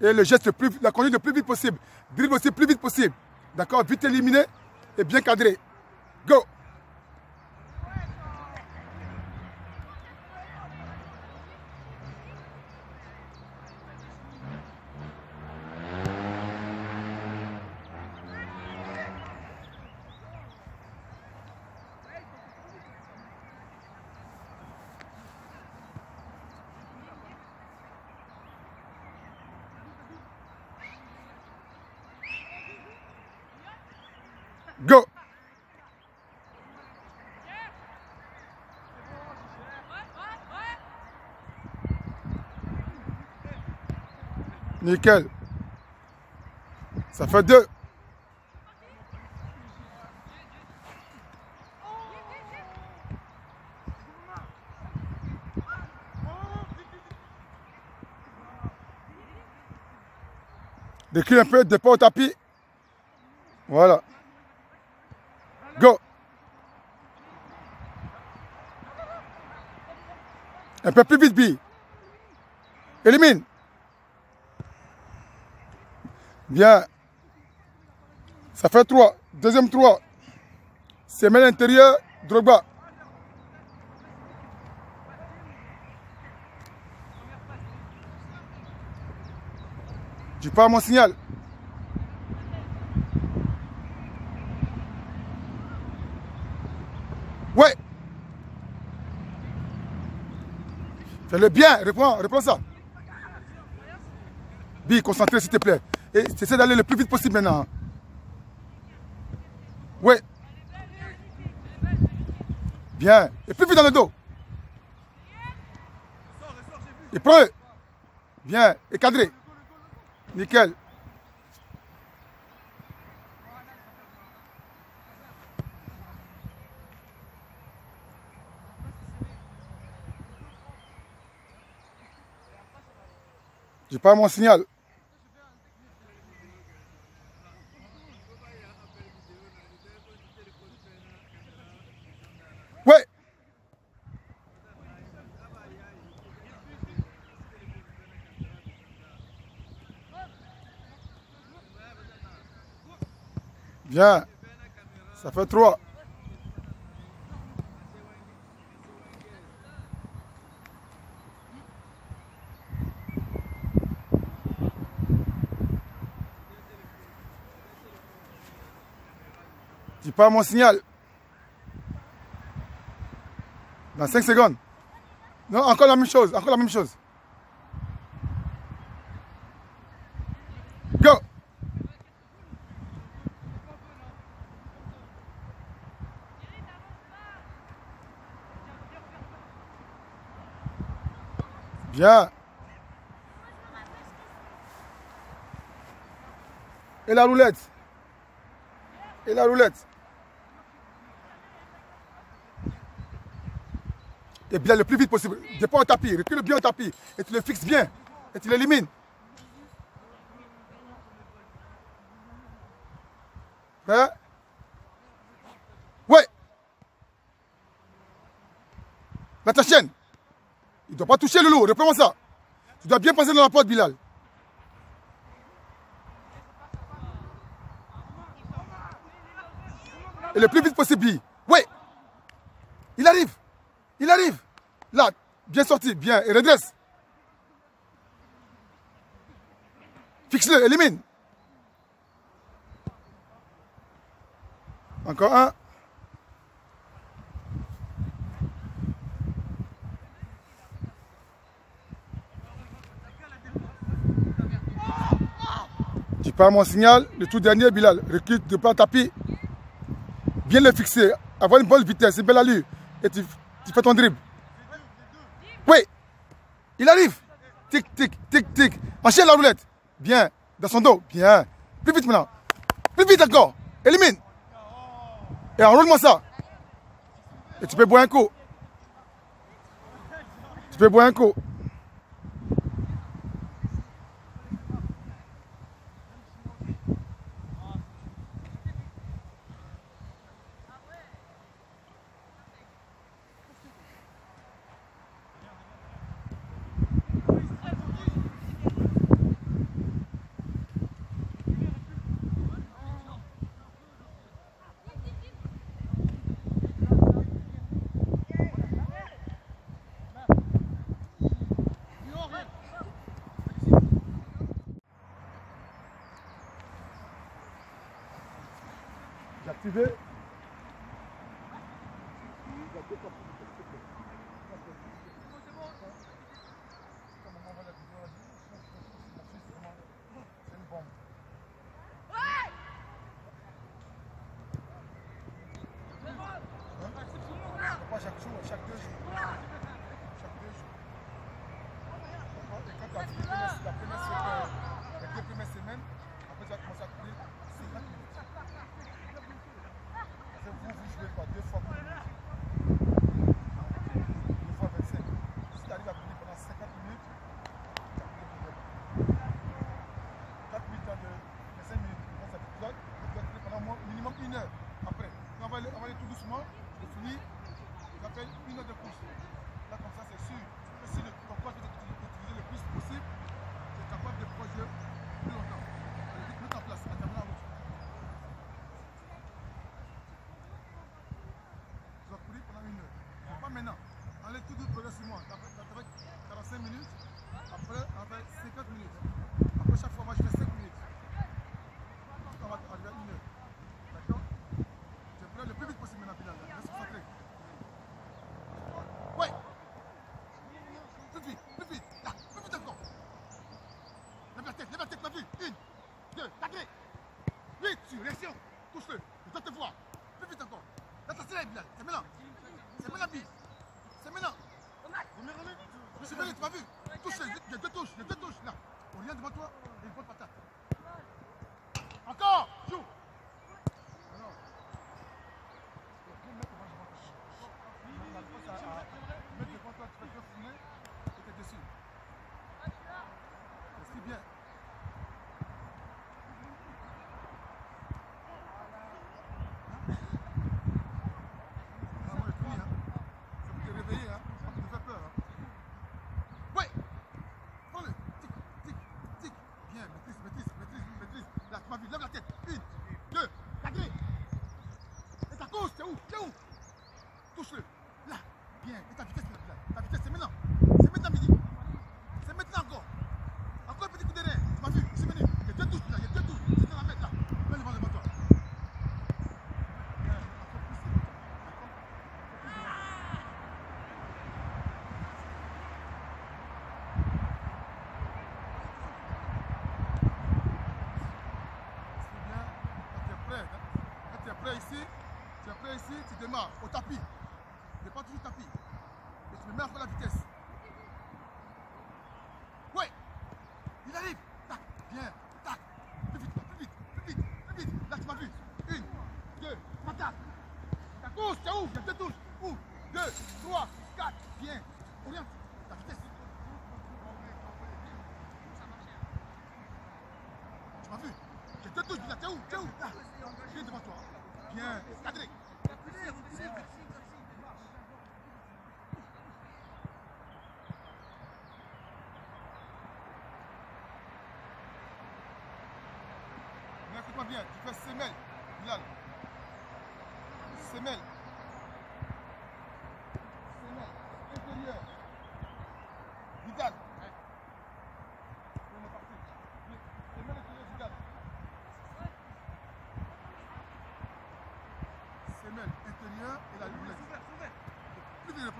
Et le geste, plus, la conduite le plus vite possible. Dribble aussi plus vite possible. D'accord Vite éliminé et bien cadré. Go Nickel. Ça fait deux. Décris un peu, départ au tapis. Voilà. Go. Un peu plus vite, Bi. Élimine. Bien. Ça fait 3. Deuxième 3. Semaine intérieure, Drogba. Tu pars mon signal. Ouais. Fais-le bien. Reprends, reprends ça. Bi, concentré s'il te plaît. Et essaie d'aller le plus vite possible maintenant. Ouais. Bien. Et plus vite dans le dos. Et prends-le. Bien. Et cadré. Nickel. J'ai pas mon signal. Ouais. Ça fait trois. Dis pas mon signal. Dans 5 secondes. Non, encore la même chose. Encore la même chose. Go. Et la roulette. Et la roulette. Et bien le plus vite possible. Dépend au tapis. Recule bien au tapis. Et tu le fixes bien. Et tu l'élimines. Hein? Ouais. Là, ta chienne. Pas toucher le loup. Reprends ça. Tu dois bien passer dans la porte, Bilal. Et le plus vite possible. Oui. Il arrive. Il arrive. Là, bien sorti, bien. Et redresse. Fixe-le, élimine. Encore un. Tu pars mon signal, le tout dernier, Bilal. Recule de pas tapis. Bien le fixer. Avoir une bonne vitesse, une belle allure. Et tu, tu fais ton dribble. Oui. Il arrive. Tic, tic, tic, tic. Enchaîne la roulette. Bien. Dans son dos. Bien. Plus vite maintenant. Plus vite encore. Élimine. Et enroule-moi ça. Et tu peux boire un coup. Tu peux boire un coup. Gitti de with bien. Esta, 3, 4, viens. Oriente. La vitesse. Tu m'as vu Je te touche, là. T'es où? T'es où? Viens devant toi. Viens. Cadré.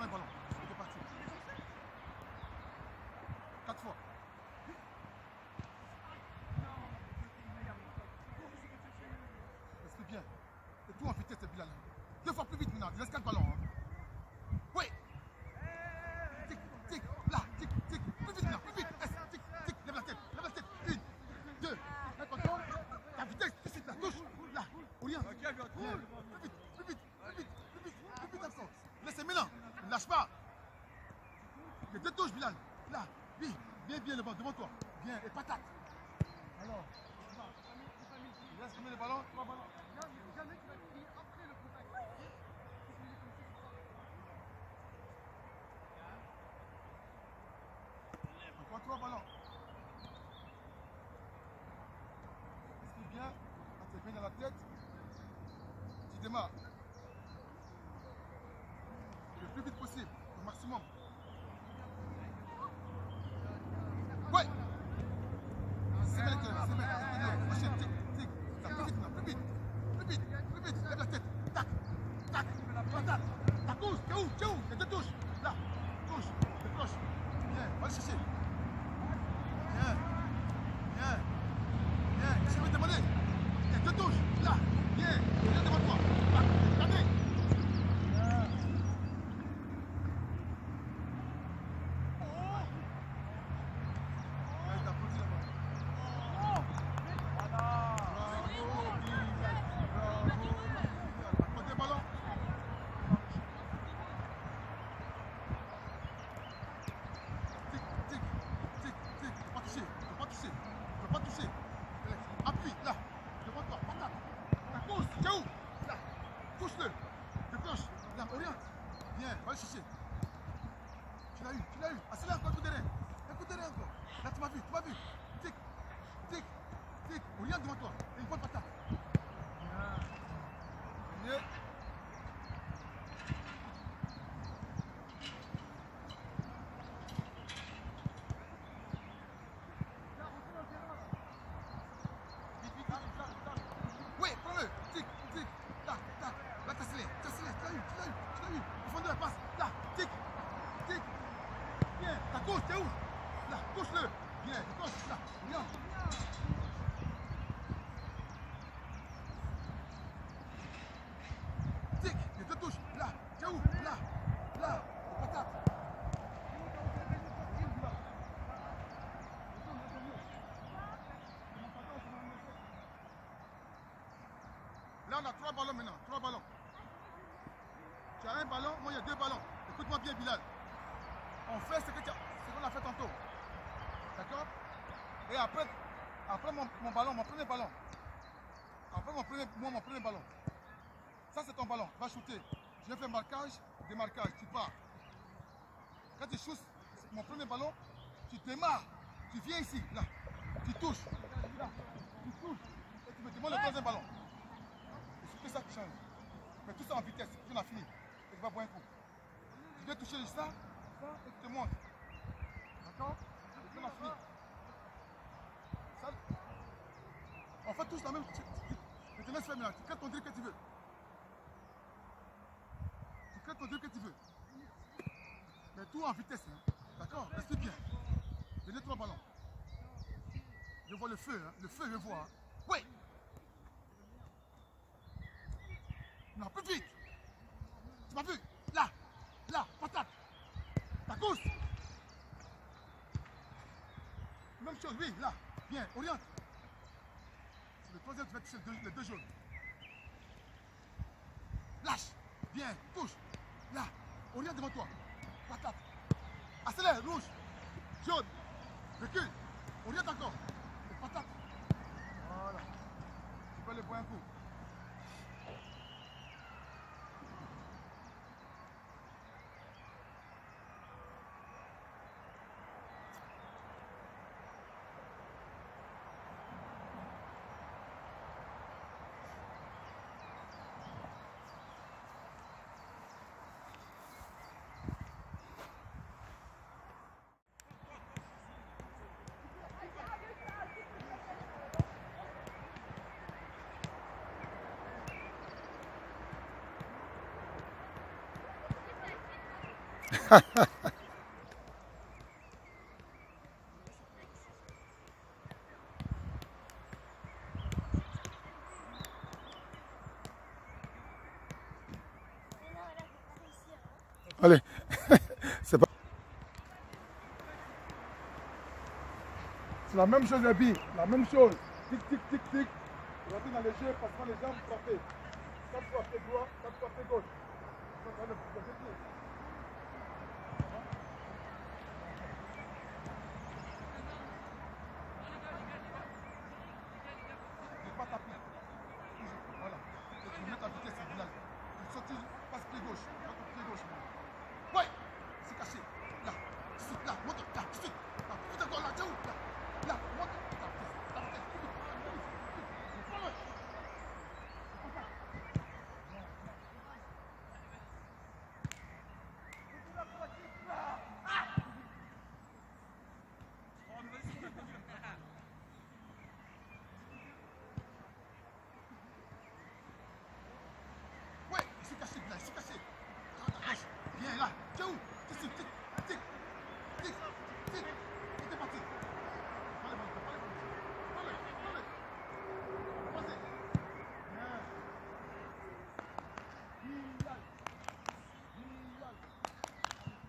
Prends le ballon. Il est parti. Quatre bien. Et toi en vitesse, Bilal. Deux fois plus vite, Minard. Laisse quatre ballons. ok, détouche Bilal. Là, viens, viens, viens le ballon devant toi. Viens, et patate. Alors, il reste combien de ballons? Trois ballons. Jamais tu vas après le contact. Encore trois ballons? Est-ce bien à ah, tes dans la tête? Tu démarres. Le plus vite possible, au maximum. Regarde là, trois ballons maintenant. Trois ballons. Tu as un ballon, moi il y a deux ballons. Écoute-moi bien, Bilal. On fait ce que tu as, ce qu'on a fait tantôt. D'accord? Et après, après mon, mon ballon, mon premier ballon. Après mon premier, moi, mon premier ballon. Ça, c'est ton ballon. Va shooter. Je fais marquage, démarquage. Tu pars. Quand tu shoots mon premier ballon, tu démarres. Tu viens ici, là. Tu touches. Là. Tu touches. Et tu me demandes le troisième ballon. Que ça qui change. Mais tout ça en vitesse. Tu as fini. Et tu vas boire un coup. Tu viens toucher ça, ça, et tu te montes. D'accord? Et tu as fini. Ça, on fait tous la même. Je te laisse faire maintenant. Tu crées ton dribble que tu veux. Tu crées ton dribble que tu veux. Mais tout en vitesse. Hein. D'accord? Restez bien. Donnez trois ballons. Je vois le feu. Hein. Le feu, je vois. Hein. Oui. Plus vite. Tu m'as vu Là. Là. Patate. Ta gauche. Même chose, oui, là. Bien, oriente. C'est le troisième, tu vas toucher les deux, jaunes. Lâche. Bien, touche. Là. Oriente devant toi. Patate. Accélère, rouge. Jaune. Recule. Oriente encore. Patate. Voilà. Tu peux le boire un coup. Allez, c'est pas. C'est la même chose, Nabi. La même chose. Tic, tic, tic, tic. Rentrez dans les jeux, passant les jambes, frappez. Quatre fois pied droit, quatre fois pied gauche. Ça, ça, le- le pied. Ne pas taper. Toujours. Voilà. Et tu mets ta vitesse, c'est Bilal. Tu sautes, tu passes pied gauche. Va ton pied gauche. Ouais. C'est caché. Là. Tu sautes là. Monte. Là. Tu sautes. Là. Vite encore là. T'es où Là. Là. Monte. Ta vitesse. Ta vitesse. Plus vite. Plus vite. Plus vite. Pas loin. Comme ça. Ouais, il s'est caché, là, il s'est caché. Ah, ta gauche. Viens là. T'es où T'es ici. Tic, tic, tic, tic. Et t'es parti. Pas les balles, pas les balles. Pas les, pas les. Passez. Bien. Bilal. Bilal.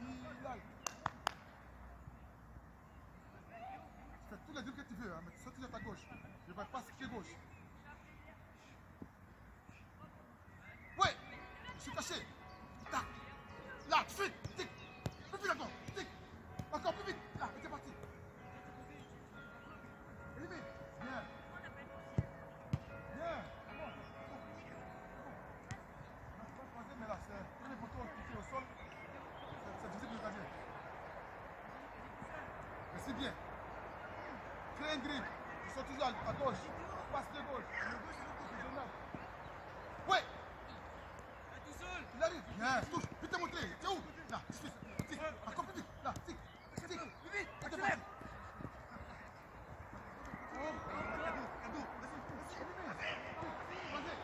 Bilal. Tu fais tous les dribbles que tu veux, hein, mais tu sautes toujours à ta gauche. Je vais passer pied gauche. Ouais, je suis caché. Tac. Là, tu fais. Tic. Plus vite encore. Tic. Encore plus vite. Là, c'est parti. Vite. Bien. Bien. C'est. C'est. C'est mais là, c'est piqués au sol. C'est c'est difficile de. Mais c'est bien. Crée un grip. Tu sautes toujours à gauche. Passe de gauche. Le gauche, c'est le général. Ouais. Il arrive. Bien, touche. Vite te montrer. T'es où Là. Tic. Encore plus vite. Là, tic. Tic. Vite. Oh. Vas-y.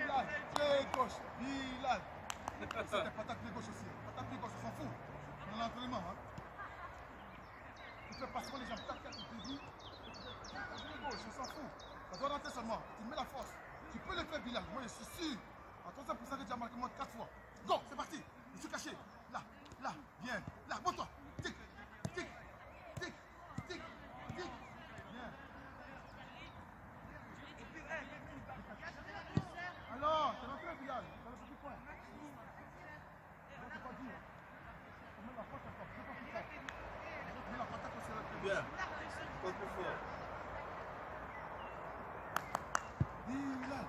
Bilal, gauche. C'était patate pied gauche aussi. Patate pied gauche, on s'en fout. On est en entraînement. Hein. Fais passer les jambes. Tac, tac, tu te dis. Gauche, s'en fout. Ça doit rentrer seulement. Tu mets la force. Tu peux le faire, Bilal. Moi, je suis sûr. À 300% que tu as marqué moins de 4 fois. Go, c'est parti. Je suis caché. Là, là, bien. Là, monte-toi. Tic, tic, tic, tic, tic. Bien. Bien. Pas plus fort. Bilal.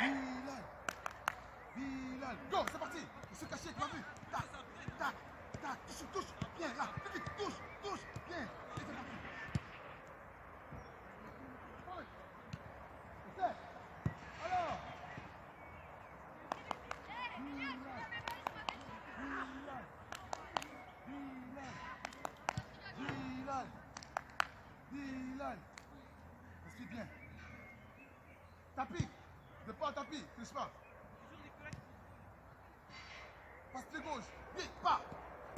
Bilal. Go, c'est parti. Il se vu. Tac, tac, tac. Touche, touche. Bien, là. Vite. Touche, touche. Bien. Ouais. Essaie. Alors. Bilal. Bilal. Bilal. Bilal. Reste bien. Tapis. De pas tapis. Touche pas. Passe pied gauche. Vite, pas.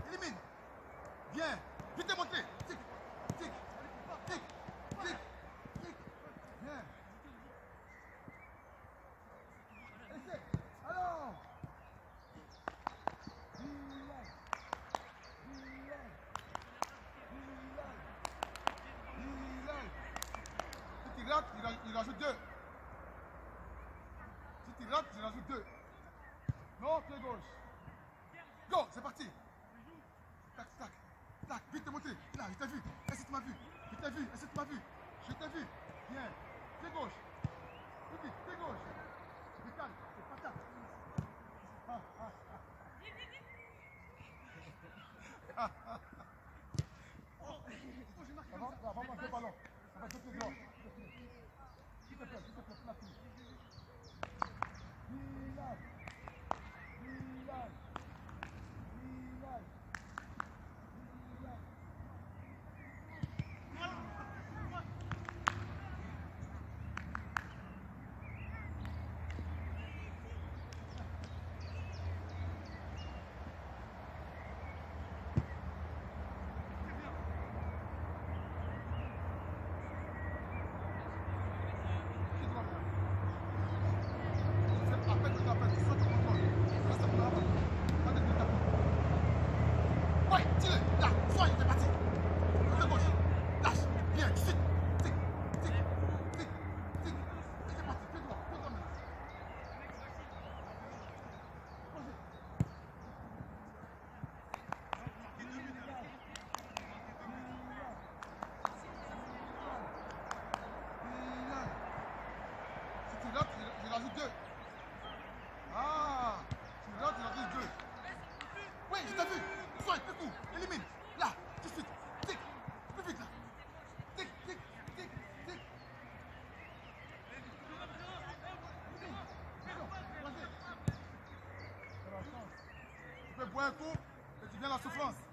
Élimine. Bien. Vite et monté. Tic. Tic. Tic. Tic. Tic. Bien. Essaie. Alors. Bilal. Bilal. Bilal. Bilal. Si tu rates, il rajoute deux. Si tu rates, il rajoute deux. Non, pied gauche. Go, c'est parti. Tac, tac, tac, vite t'es monté. Là, je t'ai vu. Est-ce que tu m'as vu Je t'ai vu. Est-ce que tu m'as vu Je t'ai vu. Bien. Pied gauche. Vite, pied gauche. C'est. Ah, ah, ah. Avant, on fait ballon. On va place. Bilal. Bilal. Bilal. Bilal. Qui doit faire C'est après que tu appelles, tu sautes au contrôle. Là, ça prendra pas. Pas de minutes après. Ouais, tire, là, sois, c'est parti. Côté gauche. Lâche, bien, tu sautes. Tic, tic, tic, tic. Et c'est parti, pied droit, pied droit maintenant. Posez. Bilal. Si tu rates, il, il rajoute deux. Ah, tu rates, il rajoute deux. Oui, je t'ai vu. Sois, plus court. Élimine. Là, tout de suite. Tic. Plus vite là. Tic, tic, tic, tic. Tu peux boire et tu viens la souffrance.